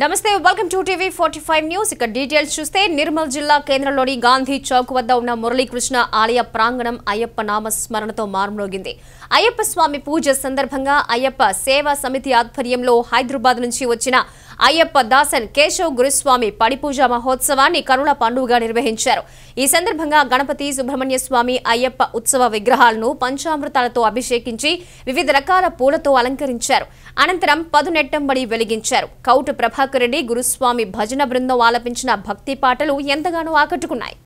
నమస్తే welcome to TV forty five news ఇక details చూస్తే నిర్మల్ జిల్లా కేంద్రంలోని గాంధీ చౌక్ వద్ద ఉన్న మురళీకృష్ణ ఆలయ ప్రాంగణం అయ్యప్ప నామస్మరణతో మారుమ్రోగింది. అయ్యప్ప స్వామి పూజ సందర్భంగా అయ్యప్ప సేవా సమితి ఆధ్వర్యంలో హైదరాబాద్ నుంచి వచ్చిన అయ్యప్ప దాసన్ కేశవ్ గురుస్వామి పడిపూజ మహోత్సవాన్ని కనుల పండుగగా నిర్వహించారు. ఈ సందర్భంగా గణపతి సుబ్రహ్మణ్య స్వామి అయ్యప్ప ఉత్సవ విగ్రహాలను పంచామృతాలతో అభిషేకించి వివిధ రకాల పూలతో అలంకరించారు. అనంతరం పదునెట్టంబడి వెలిగించారు. కౌటు ప్రభాకర్ రెడ్డి గురుస్వామి భజన బృందం ఆలపించిన భక్తి పాటలు ఎంతగానో ఆకట్టుకున్నాయి.